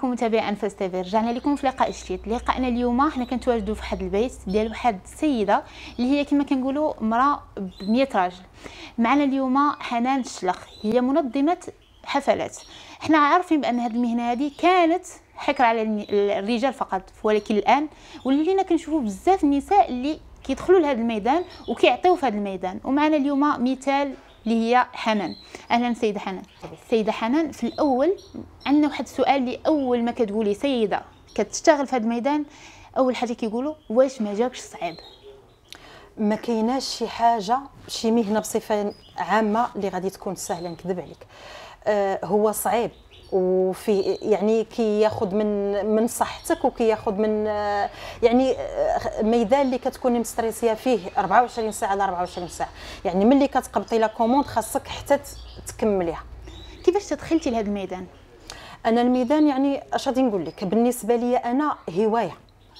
بكم متابعي أنفاس تيفي رجعنا لكم في لقاء جديد. لقاءنا اليوم حنا كنتواجدوا في واحد البيت ديال واحد السيدة اللي هي كما كنقولوا امراه ب 100 راجل. معنا اليوم حنان الشلخ. هي منظمة حفلات. حنا عارفين بأن هذه المهنة هذه كانت حكر على الرجال فقط ولكن الآن ولينا كنشوفوا بزاف النساء اللي كيدخلوا لهذا الميدان وكيعطيو في هذا الميدان. ومعنا اليوم مثال اللي هي حنان. أهلا سيدة حنان. سيدة حنان في الأول عندنا واحد السؤال اللي أول ما كتقولي سيدة كتشتغل في هذا الميدان أول حاجة كيقولوا واش ما جابش صعيب؟ ما كايناش شي حاجة شي مهنة بصفة عامة اللي غادي تكون سهلة نكذب عليك. آه هو صعيب. وفي يعني كي ياخذ من من صحتك وكي ياخذ من يعني ميدان اللي كتكوني مستريسية فيه 24 ساعة على 24 ساعة. يعني ملي كتقبطي la commande خاصك حتى تكمليها. كيفاش تدخلتي لهذا الميدان؟ أنا الميدان يعني أش غادي نقول لك؟ بالنسبة لي أنا هواية.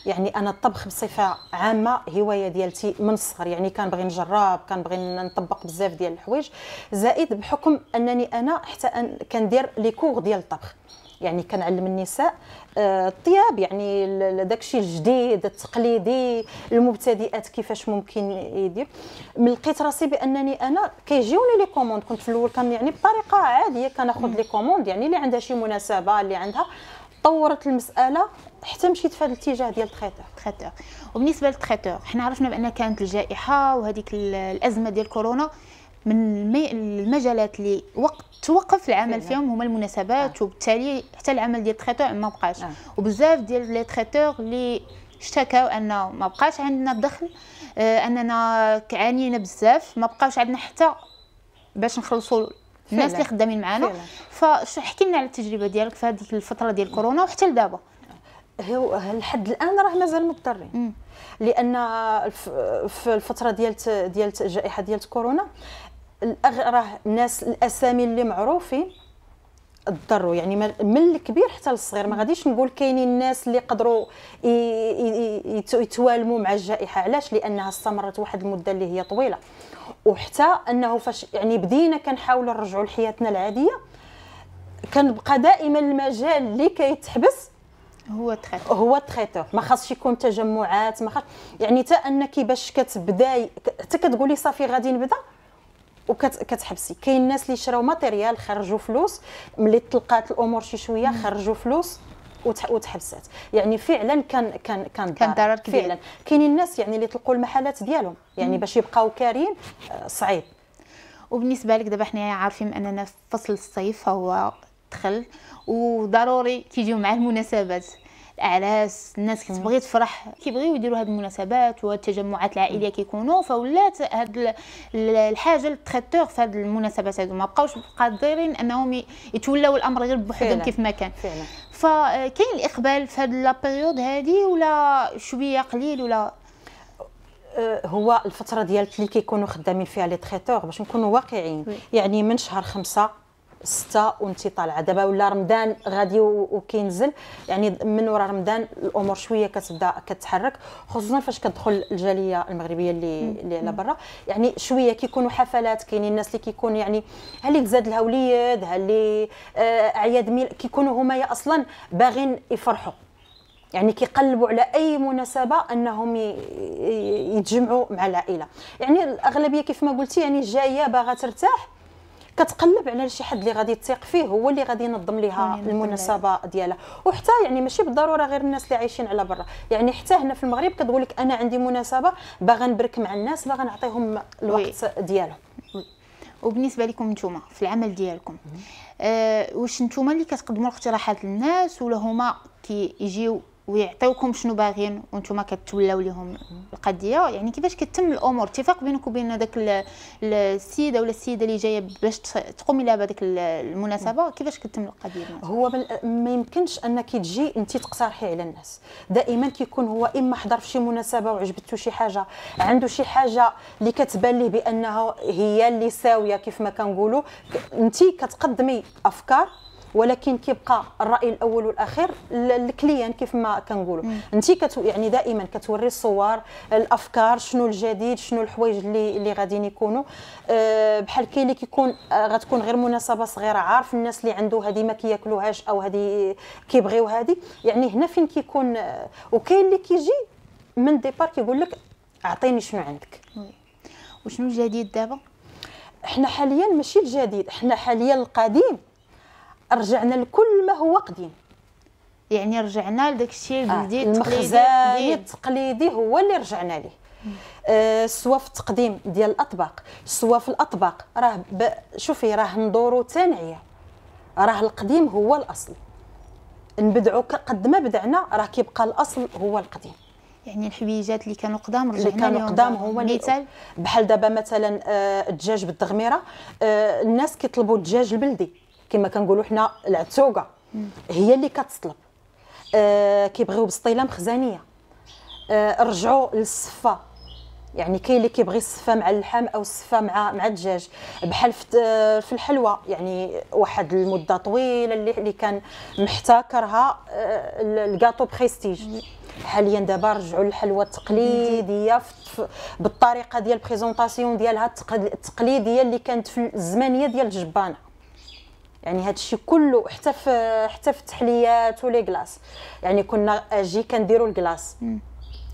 يعني أنا الطبخ بصفة عامة هواية ديالتي من الصغر يعني كنبغي نجرب كنبغي نطبق بزاف ديال الحوايج زائد بحكم أنني أنا حتى أن كندير les cours ديال الطبخ. يعني كنعلم النساء آه، الطياب يعني داكشي الجديد التقليدي المبتدئات كيفاش ممكن يدير. لقيت راسي بأنني أنا كيجيوني les commandes. كنت في الأول كان يعني بطريقة عادية كناخذ les commandes يعني اللي عندها شي مناسبة اللي عندها طورت المسألة حتى مشيت في هذا الاتجاه ديال ال traiteur traiteur وبالنسبة لل traiteur حنا عرفنا بأن كانت الجائحة وهذيك الأزمة ديال كورونا من المجالات اللي وقت توقف العمل فيهم هما المناسبات آه. وبالتالي حتى العمل ديال ال traiteur ما بقاش آه. وبزاف ديال لي تريتور اللي اشتكاو انه ما بقاش عندنا الدخل آه أننا كعانينا بزاف ما بقاش عندنا حتى باش نخلصوا الناس اللي خدامين معنا فاحكي لنا على التجربة ديالك في هذه الفترة ديال كورونا وحتى لدابا. هو لحد الآن راه مازال مضطرين. لأن في الفترة ديال ديال الجائحه ديال كورونا راه الناس الأسامي اللي معروفين تضرروا يعني من الكبير حتى للصغير. ما غاديش نقول كاينين الناس اللي قدروا يتوالموا مع الجائحة. علاش؟ لأنها استمرت واحد المدة اللي هي طويلة. وحتى أنه فاش يعني بدينا كنحاولوا نرجعوا لحياتنا العادية كنبقى دائما المجال اللي كيتحبس هو traiteur هو traiteur ما خاصش يكون تجمعات ما خاص يعني حتى أنك باش كتبداي حتى كتقولي صافي غادي نبدأ؟ وكتحبسي كاين الناس اللي شراو matériel خرجوا فلوس. ملي طلقات الأمور شي شوية خرجوا فلوس وتحبسات. يعني فعلا كان كان كان كان ضرر كبير. فعلا. كاينين الناس يعني اللي طلقوا المحلات ديالهم. يعني باش يبقاو كارين آه، صعيب. وبالنسبة لك دابا حنا عارفين أننا في فصل الصيف فهو دخل. وضروري كيجيو مع المناسبات. الاعراس الناس كتبغي تفرح كيبغيو يديروا هاد المناسبات والتجمعات العائلية كيكونوا فولات هاد الحاجة لل traiteur في هاد المناسبات هادو. ما بقاوش قادرين أنهم يتولاو الأمر غير بوحدهم كيف ما كان. فعلا. فكاين الإقبال في هاد la période هادي ولا شوية قليل ولا؟ أه، هو الفترة ديال اللي كيكونوا خدامين فيها les traiteurs باش نكونوا واقعيين. يعني من شهر خمسة ستة وانت طالعه دابا ولا رمضان غادي وكينزل. يعني من وراء رمضان الأمور شوية كتبدأ كتحرك. خصوصا فاش كتدخل الجالية المغربية اللي اللي على برا. يعني شوية كيكونوا حفلات كاينين الناس اللي كيكون يعني ها اللي تزاد لها وليد ها اللي آه أعياد ميل كيكونوا هما أصلا باغين يفرحوا. يعني كيقلبوا على أي مناسبة أنهم يتجمعوا مع العائلة. يعني الأغلبية كيف ما قلتي يعني جاية باغا ترتاح. كتقلب على شي حد اللي غادي تثيق فيه هو اللي غادي ينظم لها المناسبة ديالها. وحتى يعني ماشي بالضرورة غير الناس اللي عايشين على برا. يعني حتى هنا في المغرب كتقول لك أنا عندي مناسبة باغا نبرك مع الناس باغا نعطيهم الوقت ديالهم. وبالنسبة لكم نتوما في العمل ديالكم آه واش نتوما اللي كتقدموا الاقتراحات للناس ولا هما كيجيو ويعطيوكم شنو باغيين وأنتم كتولاو لهم القضية. يعني كيفاش كتم الأمور اتفاق بينك وبين هذاك السيدة ولا السيدة اللي جاية باش تقومي لها بهذيك المناسبة؟ كيفاش كتم القضية هو ما يمكنش انك تجي انت تقترحي على الناس. دائما كيكون هو إما حضر في شي مناسبة وعجبته شي حاجة عنده شي حاجة اللي كتبان ليه بأنها هي اللي ساوية كيف ما كنقولوا انت كتقدمي أفكار ولكن كيبقى الرأي الأول والأخير الكليان كيف ما كنقولوا. انت كتو يعني دائما كتوري الصور الأفكار شنو الجديد شنو الحوايج اللي اللي غاديين يكونوا. أه بحال كاين اللي كيكون أه غتكون غير مناسبة صغيرة عارف الناس اللي عنده هذه ما كياكلوهاش أو هذه كيبغيو هذه يعني هنا فين كيكون أه وكاين اللي كيجي من ديبار كيقول لك أعطيني شنو عندك. وشنو الجديد دابا؟ إحنا حاليا ماشي الجديد إحنا حاليا القديم. رجعنا لكل ما هو قديم. يعني رجعنا لداك الشيء آه، الجديد المخزن التقليدي هو اللي رجعنا ليه. آه سواء في التقديم ديال الأطباق. سواء في الأطباق راه شوفي راه ندورو تنعيه راه القديم هو الأصل. نبدعو قد ما بدعنا راه كيبقى الأصل هو القديم. يعني الحويجات اللي كانوا قدام رجعنا اللي كانوا قدام هما مثال؟ بحال دابا مثلا آه الدجاج بالدغميرة. آه الناس كيطلبوا الدجاج البلدي. كما كنقولوا حنا العتوقة. هي اللي كتطلب. آه كيبغيو بسطيلة مخزنية. آه رجعوا للصفة. يعني كاين اللي كيبغي الصفة مع اللحم أو الصفة مع مع الدجاج. بحال في, في الحلوى. يعني واحد المدة طويلة اللي اللي كان محتكرها آه، ال gâteau prestige حاليا دابا رجعوا للحلوى التقليدية بالطريقة ديال ال présentation ديالها التقليدية اللي كانت في الزمانيه ديال الجبانه يعني هذا الشيء كله حتى في حتى في التحليات ولي كلاص يعني كنا أجي كنديروا الكلاص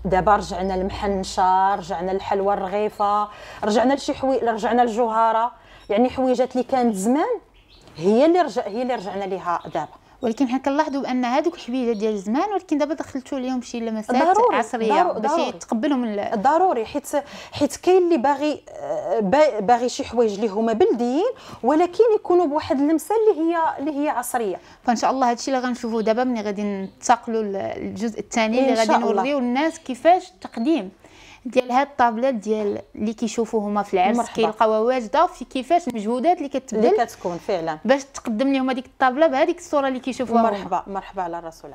دابا رجعنا للمحنشه رجعنا للحلوى الرغيفة رجعنا لشي حوي رجعنا للجوهرة. يعني حويجات اللي كانت زمان هي اللي رجع هي اللي رجعنا ليها دابا. ولكن حنا كنلاحظوا بأن هذوك الحويجات ديال زمان ولكن دابا دخلتوا لهم شي لمسات عصرية باش يتقبلوا من ضروري حيت حيت كاين اللي باغي آه، باغي شي حوايج اللي هما بلديين ولكن يكونوا بواحد اللمسة اللي هي اللي هي عصرية. فإن شاء الله هادشي اللي غنشوفوه دابا ملي غادي ننتقلوا للجزء الثاني اللي غادي نوريو الناس كيفاش التقديم ديال هاد الطابلات ديال اللي كيشوفوا هما في العرس كيلقاوها واجدة في كيفاش المجهودات اللي كتبذل اللي كتكون فعلا. باش تقدم لهم هذيك الطابلة بهذيك الصورة اللي كيشوفوها مرحبا مرحبا على الرسول.